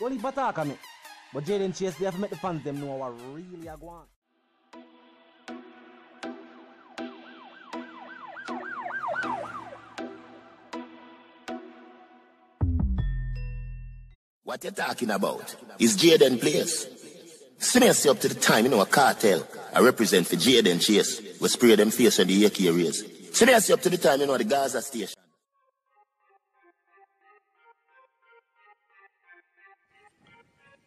Only Bataka me. But Jayden Chase, they have to make the fans them know what really I want. What you talking about? Is Jaden Place. Me up to the time, you know, a cartel. I represent for Jayden Chase. We spray them face on the AK. See me up to the time, you know, the Gaza station.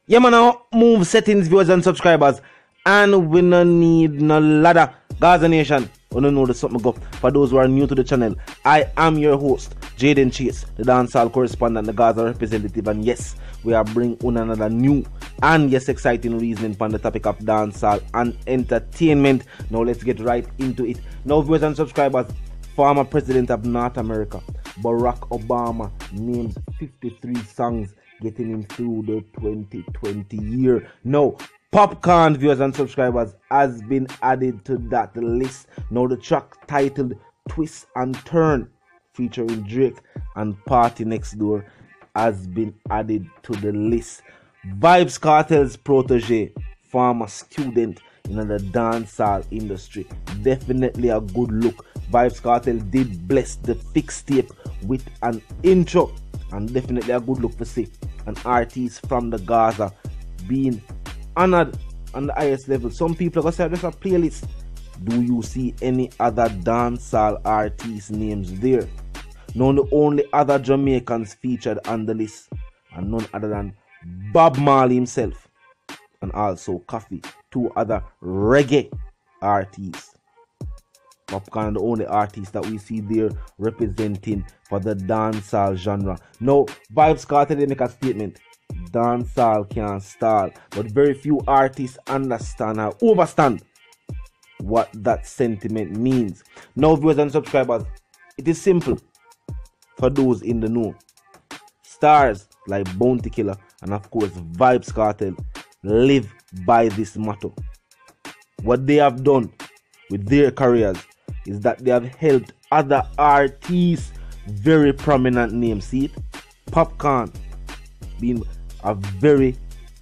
Yeah, man, now move settings, viewers, and subscribers. And we no need no ladder. Gaza Nation, we don't know the something go. For those who are new to the channel, I am your host, Jayden Chase, the dancehall correspondent, the Gaza representative. And yes, we are bringing on another new and yes, exciting reasoning on the topic of dancehall and entertainment. Now let's get right into it. Now, viewers and subscribers, former president of North America, Barack Obama, names 53 songs getting him through the 2020 year. Now, Popcaan viewers and subscribers has been added to that list. Now, the track titled Twist and Turn featuring Drake and PartyNextDoor has been added to the list. Vybz Kartel's protege, former student in the dancehall industry. Definitely a good look. Vybz Kartel did bless the FixTape with an intro and definitely a good look for see an artist from the Gaza being honored on the highest level. Some people are gonna say there's a playlist. Do you see any other dancehall artist names there? None the only other Jamaicans featured on the list, and none other than Bob Marley himself, and also Koffee, two other reggae artists. Popcaan the only artist that we see there representing for the dancehall genre. Now, Vybz Kartel they make a statement. Dancehall can stall, but very few artists understand or overstand what that sentiment means. Now, viewers and subscribers, it is simple for those in the know. Stars like Bounty Killer and of course Vybz Kartel live by this motto. What they have done with their careers is that they have helped other artists, very prominent names. See it? Popcaan being a very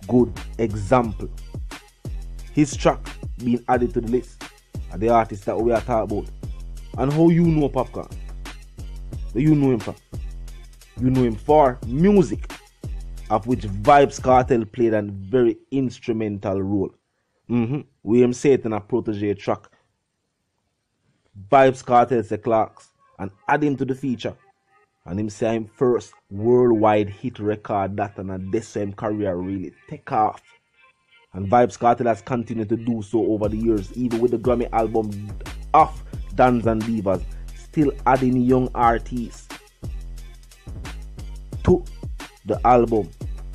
good example. His track being added to the list of the artists that we are talking about. And how you know Popcaan? You know him for? You know him for music, of which Vybz Kartel played a very instrumental role. Mm-hmm. William in a protege track Vybz Kartel say Clarks and add him to the feature. And him say him first worldwide hit record that and a this him career really take off. And Vybz Kartel has continued to do so over the years, even with the Grammy album of Dons and Divas, still adding young artists to the album.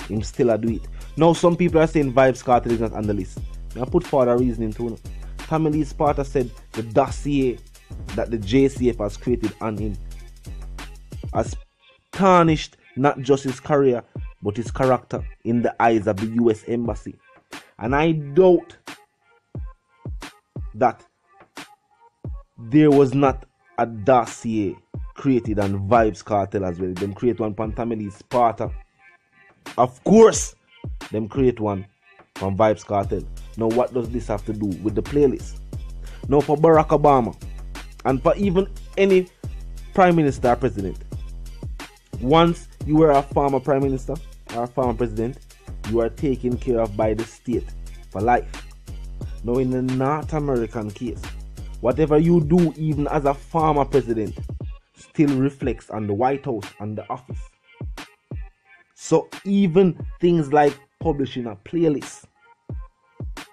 Him still a do it. Now some people are saying Vybz Kartel is not on the list. I put forward a reasoning too. Tommy Lee Sparta said the dossier that the JCF has created on him has tarnished not just his career but his character in the eyes of the US Embassy. And I doubt that there was not a dossier created on Vybz Kartel as well. Them create one Tommy Lee Sparta. Of course, them create one from Vybz Kartel. Now, what does this have to do with the playlist? Now, for Barack Obama, and for even any prime minister or president, once you were a former prime minister or a former president, you are taken care of by the state for life. Now, in the North American case, whatever you do, even as a former president, still reflects on the White House and the office. So, even things like publishing a playlist,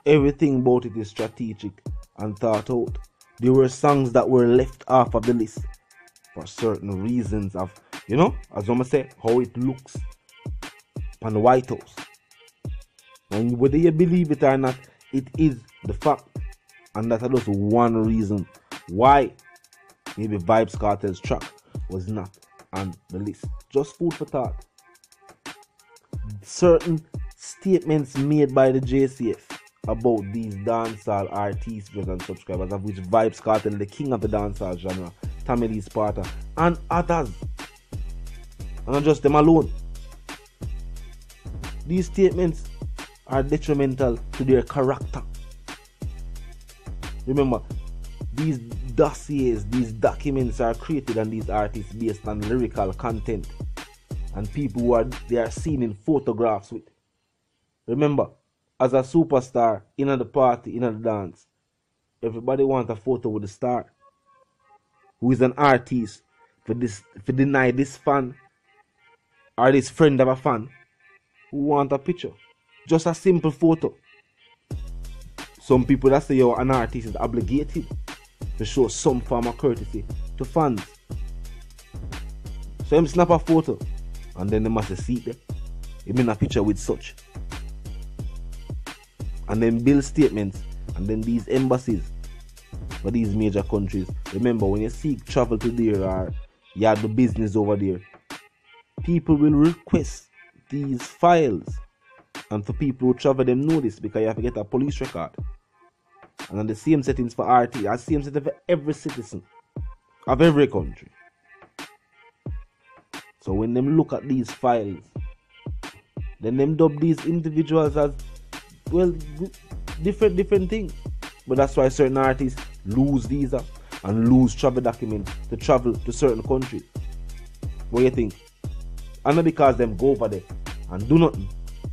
everything about it is strategic and thought out. There were songs that were left off of the list for certain reasons of, you know, as I'm say, how it looks on the White House. And whether you believe it or not, it is the fact. And that's just one reason why maybe Vybz Kartel's track was not on the list. Just food for thought. Certain statements made by the JCF about these dancehall artists, and subscribers, of which Vybz Kartel, the king of the dancehall genre, Tommy Lee Sparta, and others. And not just them alone. These statements are detrimental to their character. Remember, these dossiers, these documents are created on these artists based on lyrical content and people who are they are seen in photographs with. Remember, as a superstar in the party, in the dance, everybody wants a photo with the star. Who is an artist for this for deny this fan or this friend of a fan who want a picture. Just a simple photo. Some people that say you're an artist is obligated to show some form of courtesy to fans. So him snap a photo and then they must see them. Him in a picture with such. And then build statements and then these embassies for these major countries. Remember when you seek travel to there or you have the business over there, people will request these files. And for people who travel them know this because you have to get a police record. And on the same settings for RT, the same setting for every citizen of every country. So when them look at these files, then them dub these individuals as well different different thing But that's why certain artists lose visa and lose travel documents to travel to certain countries. What you think? And not because them go over there and do nothing.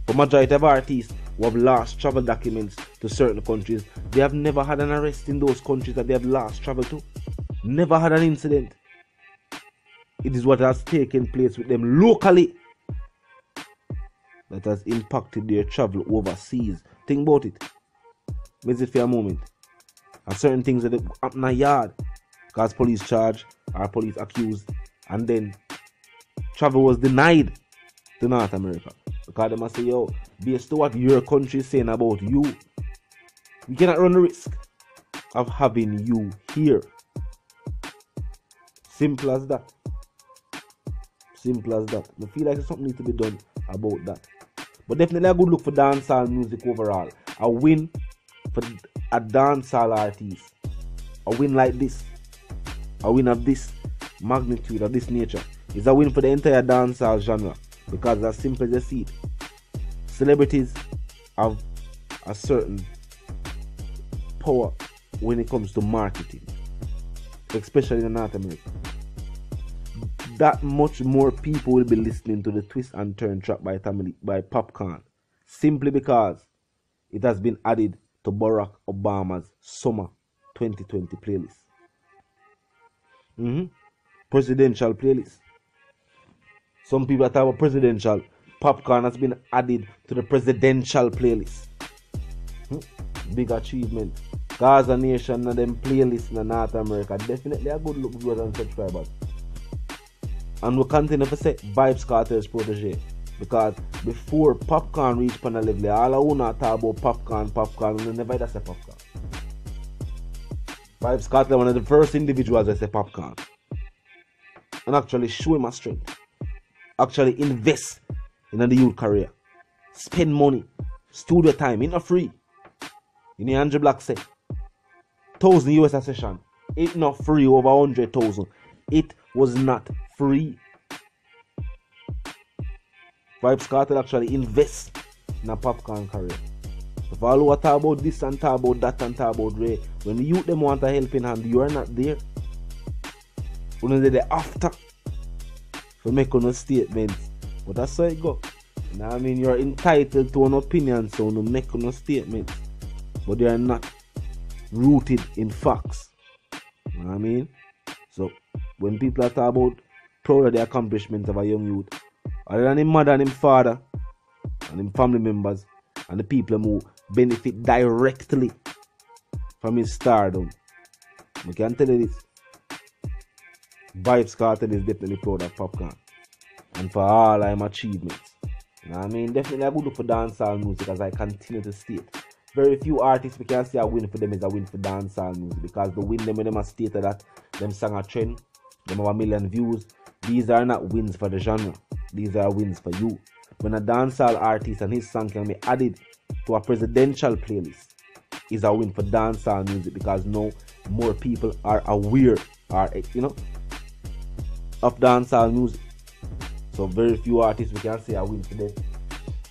For majority of artists who have lost travel documents to certain countries, they have never had an arrest in those countries that they have lost travel to. Never had an incident. It is what has taken place with them locally that has impacted their travel overseas. Think about it. Visit for a moment. And certain things that happen in a yard because police charge or police accused and then travel was denied to North America. Because they must say, yo, based on what your country is saying about you, we cannot run the risk of having you here. Simple as that. Simple as that. I feel like something needs to be done about that. But definitely a good look for dancehall music overall. A win for a dancehall artist. A win like this. A win of this magnitude, of this nature. Is a win for the entire dancehall genre. Because as simple as you see it. Celebrities have a certain power when it comes to marketing. Especially in North America that much more people will be listening to the twist and turn track by family by Popcaan simply because it has been added to Barack Obama's summer 2020 playlist. Mm-hmm. Presidential playlist. Some people talk about presidential. Popcaan has been added to the presidential playlist. Hmm? Big achievement. Gaza Nation and them playlists in North America. Definitely a good look viewers and subscribers and we continue to say Vybz Kartel's protege. Because before Popcaan reached Pana level, all I wanna talk about Popcaan, Popcaan, and never ever say Popcaan. Vybz Kartel one of the first individuals I say Popcaan. And actually show him a strength. Actually invest in the youth career. Spend money. Studio time. It's not free. You know Andrew Black say. Thousand US a session. It not free over hundred thousand. It was not free. Vybz Kartel actually invest in a Popcaan career. If all who about this and talk about that and talk about Ray, when youth them want a helping hand, you are not there. When they after for make no statements. But that's how it go. You know I mean? You're entitled to an opinion, so no make no statements. But they are not rooted in facts. You know I mean? So when people are talking about proud of the accomplishments of a young youth, other than his mother and his father and his family members and the people who benefit directly from his stardom, I can tell you this. Vybz Kartel is definitely proud of Popcaan and for all I'm achievements. You know I mean? Definitely I good look for dancehall music as I continue to state. Very few artists we can say a win for them is a win for dancehall music because the win them when them have stated that them song a trend, them have a million views. These are not wins for the genre. These are wins for you. When a dancehall artist and his song can be added to a presidential playlist, is a win for dancehall music because now more people are aware, are you know, of dancehall music. So very few artists we can say a win for them.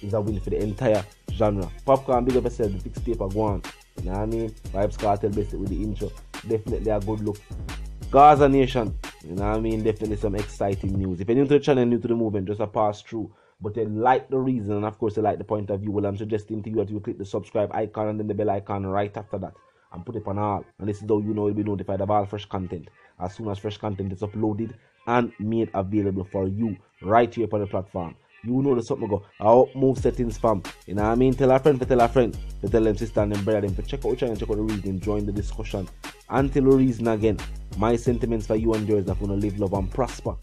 is a win for the entire genre. Popcaan, big up yourself, the FixTape are going. You know what I mean? Vybz Kartel basic with the intro. Definitely a good look. Gaza Nation, you know what I mean? Definitely some exciting news. If you're new to the channel, new to the movement, just a pass through. But you like the reason, and of course you like the point of view, well, I'm suggesting to you that you click the subscribe icon and then the bell icon right after that. And put it on all. And this is how you know you'll be notified of all fresh content. As soon as fresh content is uploaded and made available for you right here on the platform. You know the something go. I'll move settings fam. You know what I mean? Tell a friend to tell a friend. To tell them sister and them brother them to check out the channel, check out the reason, join the discussion. Until the reason again. My sentiments for you and yours are gonna live, love and prosper